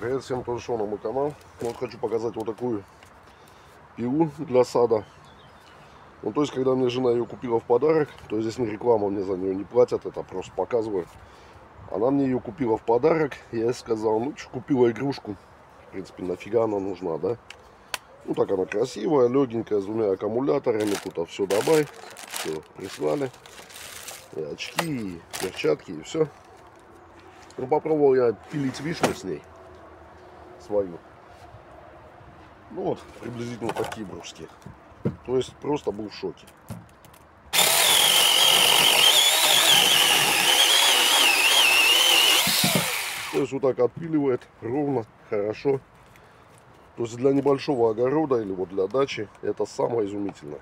Привет всем, кто зашел на мой канал. Вот хочу показать вот такую пилу для сада. Ну, то есть, когда мне жена ее купила в подарок, то здесь не реклама, мне за нее не платят, это просто показываю. Она мне ее купила в подарок, я ей сказал, ну, что, купила игрушку. В принципе, нафига она нужна, да? Ну, так она красивая, легенькая, с двумя аккумуляторами, тут все добавь, все прислали. И очки, и перчатки, и все. Ну, попробовал я пилить вишню с ней свою. Ну вот, приблизительно такие бруски. То есть просто был в шоке. То есть вот так отпиливает ровно, хорошо. То есть для небольшого огорода или вот для дачи это самое изумительное.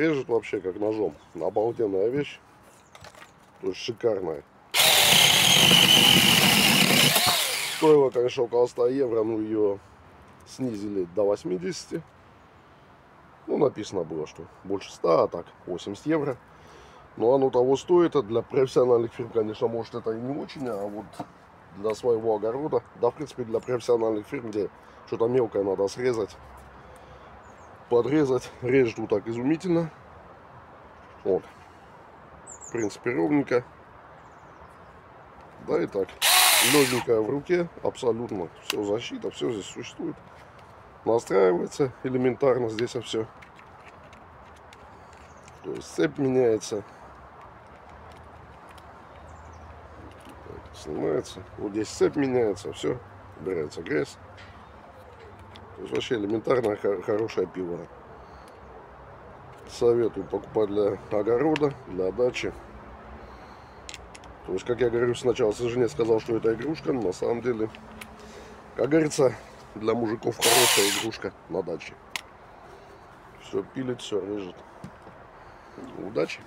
Режет вообще как ножом. Обалденная вещь. То есть шикарная. Стоило, конечно, около 100 евро, но ее снизили до 80. Ну, написано было, что больше 100, а так 80 евро. Но оно того стоит. А для профессиональных фирм, конечно, может это и не очень, а вот для своего огорода, да, в принципе, для профессиональных фирм, где что-то мелкое надо срезать, подрезать. Режет вот так изумительно. Вот. В принципе, ровненько. Да и так. Легенькая в руке. Абсолютно. Все защита. Все здесь существует. Настраивается элементарно здесь все. То есть цепь меняется. снимается. Вот здесь цепь меняется. Все. Убирается грязь. Вообще элементарная хорошая пила. Советую покупать для огорода, для дачи. То есть, как я говорю, сначала жене сказал, что это игрушка, но на самом деле, как говорится, для мужиков хорошая игрушка на даче. Все пилит, все режет. Удачи!